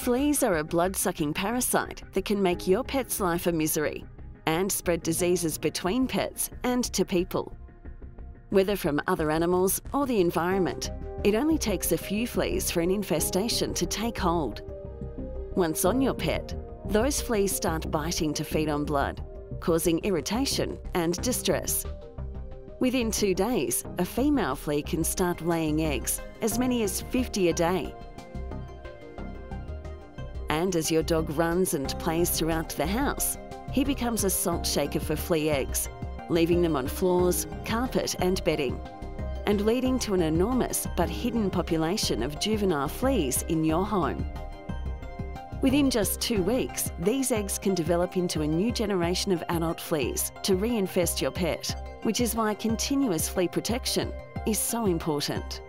Fleas are a blood sucking parasite that can make your pet's life a misery and spread diseases between pets and to people. Whether from other animals or the environment, it only takes a few fleas for an infestation to take hold. Once on your pet, those fleas start biting to feed on blood, causing irritation and distress. Within two days, a female flea can start laying eggs, as many as 50 a day. And as your dog runs and plays throughout the house, he becomes a salt shaker for flea eggs, leaving them on floors, carpet and bedding, and leading to an enormous but hidden population of juvenile fleas in your home. Within just two weeks, these eggs can develop into a new generation of adult fleas to reinfest your pet, which is why continuous flea protection is so important.